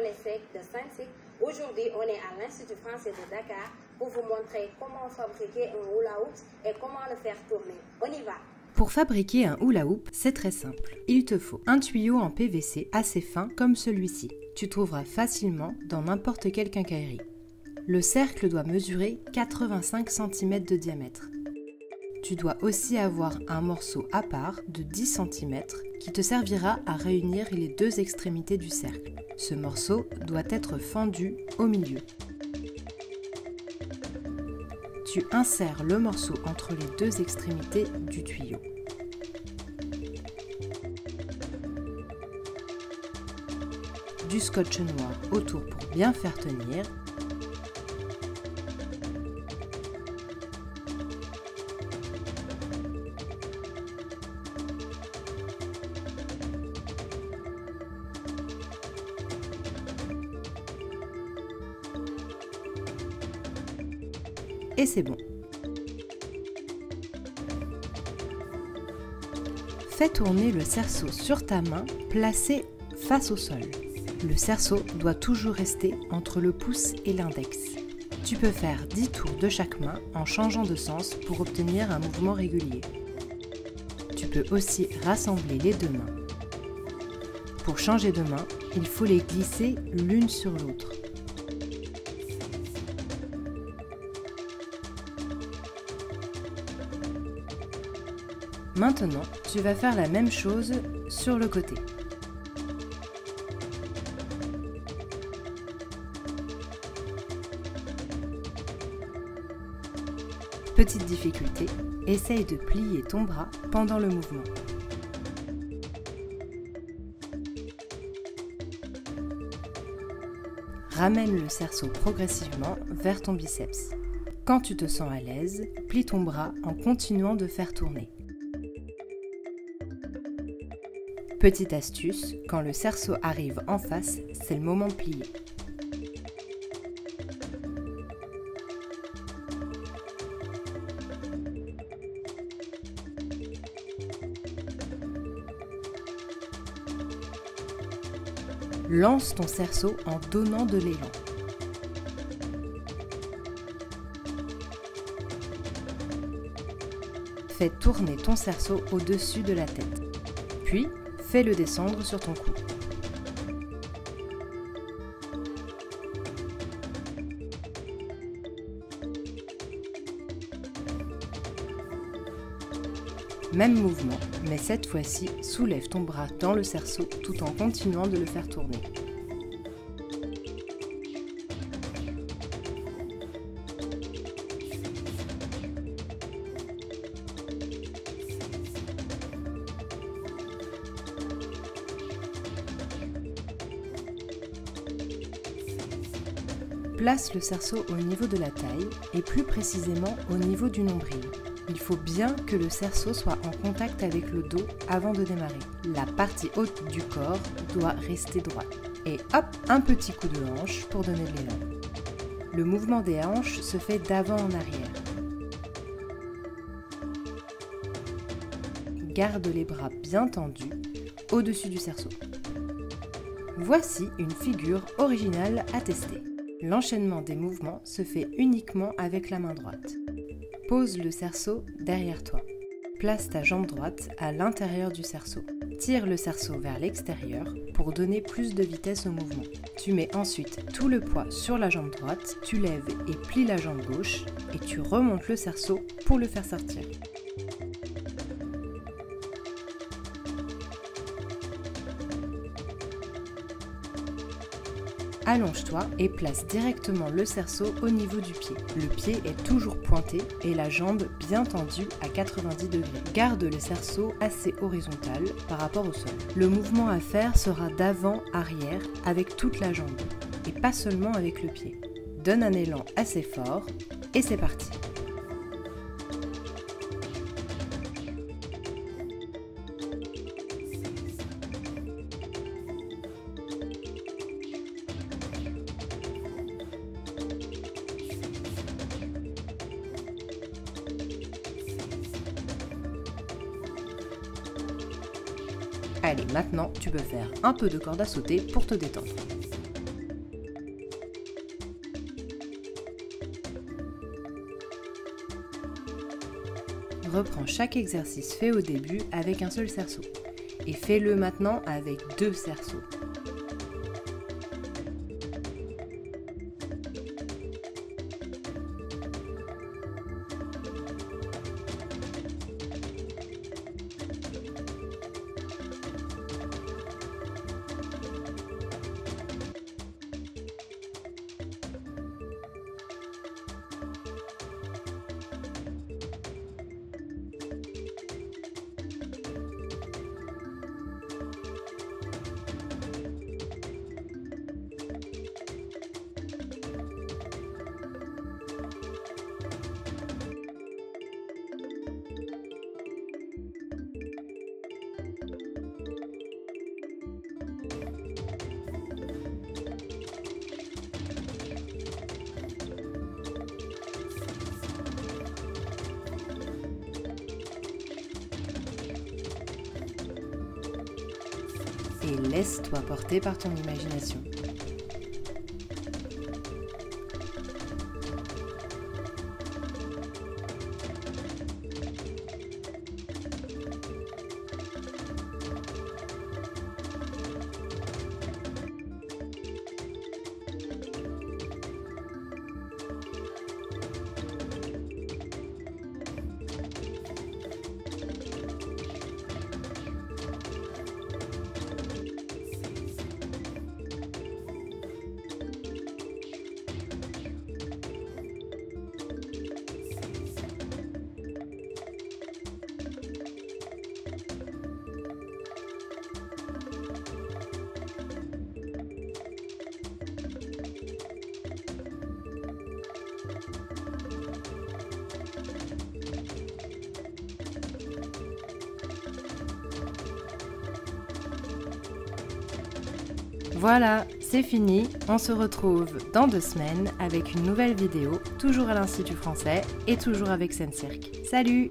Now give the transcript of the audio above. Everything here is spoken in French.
Collège Sec de Saint-Cyr. Aujourd'hui, on est à l'Institut français de Dakar pour vous montrer comment fabriquer un hula hoop et comment le faire tourner. On y va Pour fabriquer un hula hoop, c'est très simple. Il te faut un tuyau en PVC assez fin comme celui-ci. Tu trouveras facilement dans n'importe quelle quincaillerie. Le cercle doit mesurer 85 cm de diamètre. Tu dois aussi avoir un morceau à part de 10 cm qui te servira à réunir les deux extrémités du cercle. Ce morceau doit être fendu au milieu. Tu insères le morceau entre les deux extrémités du tuyau. Du scotch noir autour pour bien faire tenir et c'est bon. Fais tourner le cerceau sur ta main placée face au sol. Le cerceau doit toujours rester entre le pouce et l'index. Tu peux faire 10 tours de chaque main en changeant de sens pour obtenir un mouvement régulier. Tu peux aussi rassembler les deux mains. Pour changer de main, il faut les glisser l'une sur l'autre. Maintenant, tu vas faire la même chose sur le côté. Petite difficulté, essaye de plier ton bras pendant le mouvement. Ramène le cerceau progressivement vers ton biceps. Quand tu te sens à l'aise, plie ton bras en continuant de faire tourner. Petite astuce, quand le cerceau arrive en face, c'est le moment de plier. Lance ton cerceau en donnant de l'élan. Fais tourner ton cerceau au-dessus de la tête. Puis, fais-le descendre sur ton cou. Même mouvement, mais cette fois-ci, soulève ton bras dans le cerceau tout en continuant de le faire tourner. Place le cerceau au niveau de la taille et plus précisément au niveau du nombril. Il faut bien que le cerceau soit en contact avec le dos avant de démarrer. La partie haute du corps doit rester droite. Et hop, un petit coup de hanche pour donner de l'élan. Le mouvement des hanches se fait d'avant en arrière. Garde les bras bien tendus au-dessus du cerceau. Voici une figure originale à tester. L'enchaînement des mouvements se fait uniquement avec la main droite. Pose le cerceau derrière toi. Place ta jambe droite à l'intérieur du cerceau. Tire le cerceau vers l'extérieur pour donner plus de vitesse au mouvement. Tu mets ensuite tout le poids sur la jambe droite, tu lèves et plies la jambe gauche et tu remontes le cerceau pour le faire sortir. Allonge-toi et place directement le cerceau au niveau du pied. Le pied est toujours pointé et la jambe bien tendue à 90 degrés. Garde le cerceau assez horizontal par rapport au sol. Le mouvement à faire sera d'avant-arrière avec toute la jambe et pas seulement avec le pied. Donne un élan assez fort et c'est parti. Allez, maintenant, tu peux faire un peu de corde à sauter pour te détendre. Reprends chaque exercice fait au début avec un seul cerceau. Et fais-le maintenant avec deux cerceaux. Laisse-toi porter par ton imagination. Voilà, c'est fini. On se retrouve dans deux semaines avec une nouvelle vidéo, toujours à l'Institut français et toujours avec Sencirque. Salut